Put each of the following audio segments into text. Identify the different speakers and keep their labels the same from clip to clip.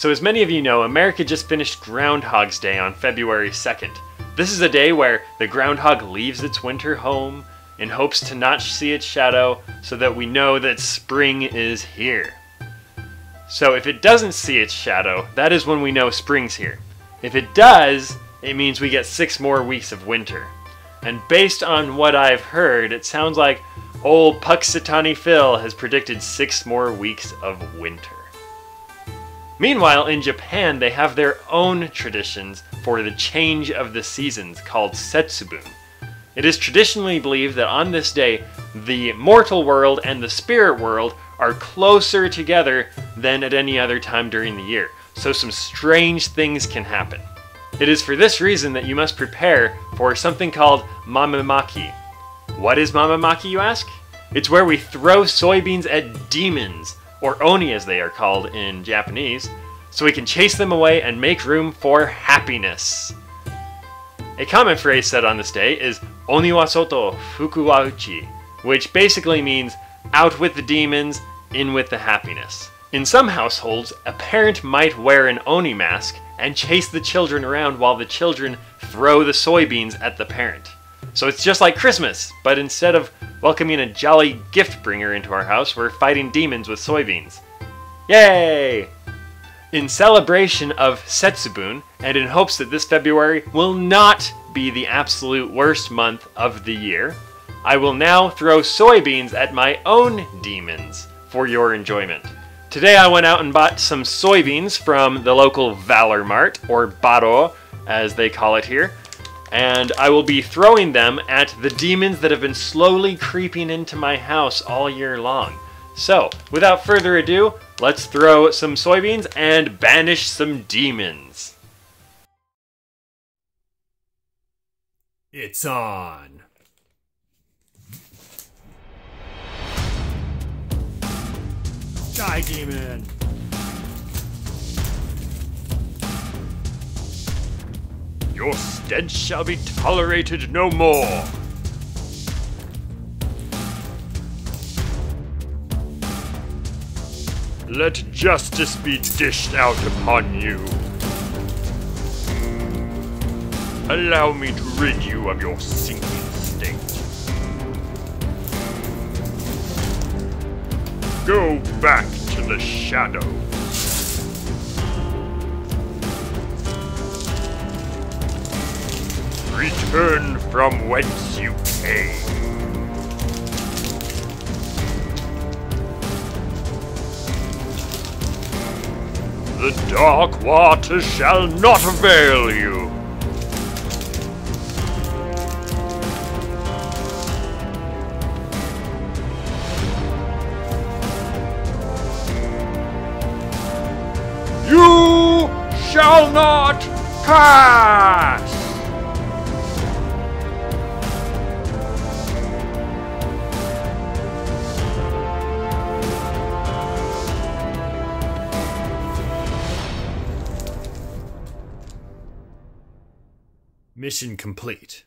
Speaker 1: So as many of you know, America just finished Groundhog's Day on February 2nd. This is a day where the groundhog leaves its winter home in hopes to not see its shadow so that we know that spring is here. So if it doesn't see its shadow, that is when we know spring's here. If it does, it means we get six more weeks of winter. And based on what I've heard, it sounds like old Punxsutawney Phil has predicted six more weeks of winter. Meanwhile, in Japan, they have their own traditions for the change of the seasons called Setsubun. It is traditionally believed that on this day, the mortal world and the spirit world are closer together than at any other time during the year, so some strange things can happen. It is for this reason that you must prepare for something called mamemaki. What is mamemaki, you ask? It's where we throw soybeans at demons, or oni as they are called in Japanese, so we can chase them away and make room for happiness. A common phrase said on this day is Oni wa soto, fuku wa uchi, which basically means out with the demons, in with the happiness. In some households, a parent might wear an Oni mask and chase the children around while the children throw the soybeans at the parent. So it's just like Christmas, but instead of welcoming a jolly gift bringer into our house, we're fighting demons with soybeans. Yay! In celebration of Setsubun, and in hopes that this February will not be the absolute worst month of the year, I will now throw soybeans at my own demons for your enjoyment. Today I went out and bought some soybeans from the local Valor Mart, or Baro as they call it here, and I will be throwing them at the demons that have been slowly creeping into my house all year long. So, without further ado, let's throw some soybeans and banish some demons.
Speaker 2: It's on. Die, demon!
Speaker 1: Your stench shall be tolerated no more. Let justice be dished out upon you. Allow me to rid you of your sinking state. Go back to the shadows. Return from whence you came. The dark waters shall not avail you. You shall not pass!
Speaker 2: Mission complete.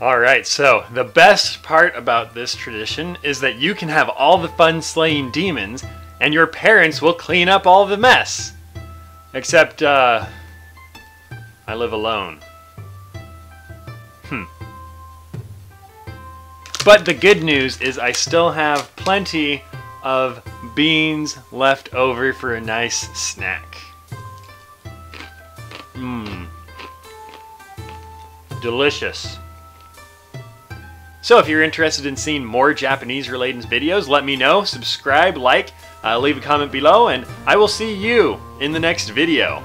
Speaker 1: Alright, so the best part about this tradition is that you can have all the fun slaying demons, and your parents will clean up all the mess. Except, uh. I live alone. Hmm. But the good news is I still have plenty of beans left over for a nice snack. Delicious. So if you're interested in seeing more Japanese related videos, let me know, subscribe, like, uh, leave a comment below, and I will see you in the next video.